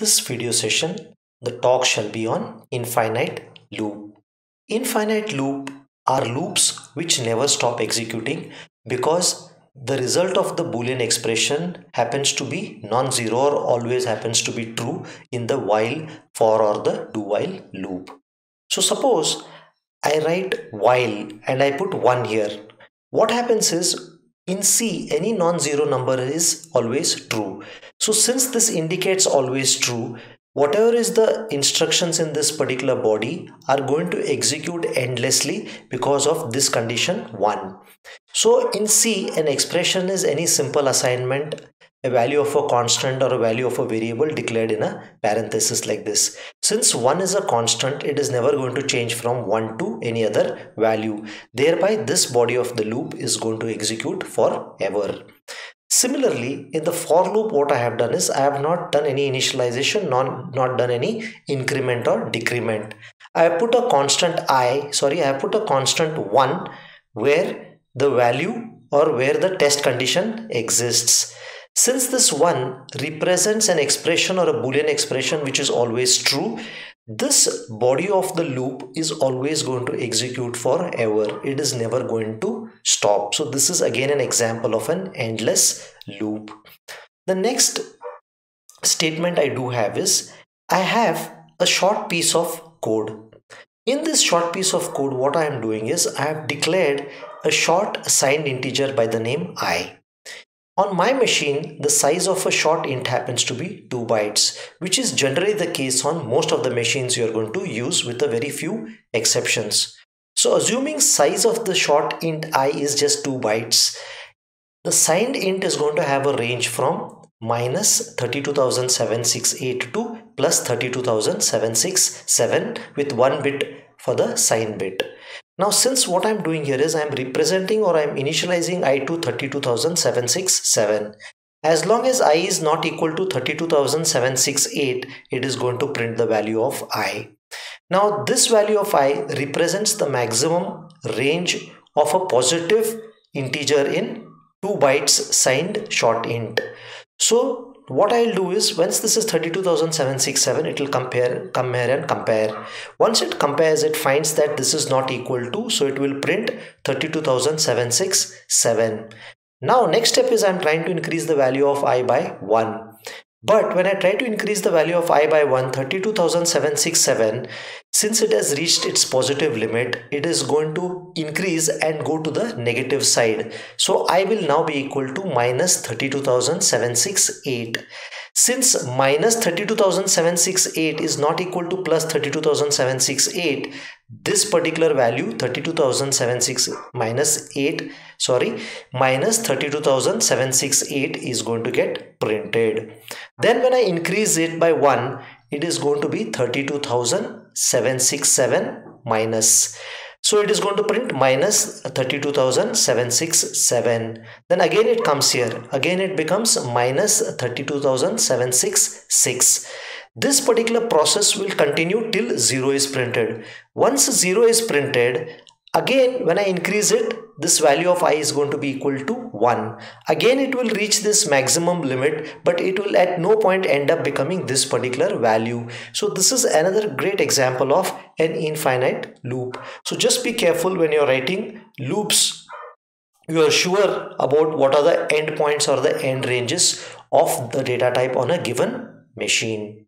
this video session, the talk shall be on infinite loop. Infinite loop are loops which never stop executing because the result of the boolean expression happens to be non-zero or always happens to be true in the while for or the do while loop. So suppose I write while and I put 1 here. What happens is in C, any non-zero number is always true. So since this indicates always true, whatever is the instructions in this particular body are going to execute endlessly because of this condition 1. So in C, an expression is any simple assignment a value of a constant or a value of a variable declared in a parenthesis like this. Since 1 is a constant, it is never going to change from 1 to any other value. Thereby, this body of the loop is going to execute forever. Similarly, in the for loop, what I have done is I have not done any initialization, not, not done any increment or decrement. I have put a constant i, sorry, I have put a constant 1 where the value or where the test condition exists. Since this 1 represents an expression or a boolean expression which is always true, this body of the loop is always going to execute forever. It is never going to stop. So this is again an example of an endless loop. The next statement I do have is I have a short piece of code. In this short piece of code, what I am doing is I have declared a short signed integer by the name i. On my machine, the size of a short int happens to be 2 bytes, which is generally the case on most of the machines you are going to use with a very few exceptions. So assuming size of the short int i is just 2 bytes, the signed int is going to have a range from minus 32768 to plus 32767 with 1 bit for the sign bit. Now since what I'm doing here is I'm representing or I'm initializing i to 32767. As long as i is not equal to 32768, it is going to print the value of i. Now this value of i represents the maximum range of a positive integer in 2 bytes signed short int. So what I'll do is once this is 32,767 it will compare come here and compare. Once it compares it finds that this is not equal to so it will print 32,767 now next step is I'm trying to increase the value of i by 1 but when I try to increase the value of i by 1, 32,767, since it has reached its positive limit, it is going to increase and go to the negative side. So i will now be equal to minus 32,768. Since minus 32,768 is not equal to plus 32,768, this particular value 32,706 minus 8 sorry minus 32,768 is going to get printed. Then when I increase it by 1, it is going to be 32,767 minus so it is going to print minus 32,767. Then again it comes here. Again it becomes minus 32,766. This particular process will continue till 0 is printed. Once 0 is printed, Again, when I increase it, this value of i is going to be equal to 1. Again, it will reach this maximum limit, but it will at no point end up becoming this particular value. So this is another great example of an infinite loop. So just be careful when you're writing loops. You are sure about what are the endpoints or the end ranges of the data type on a given machine.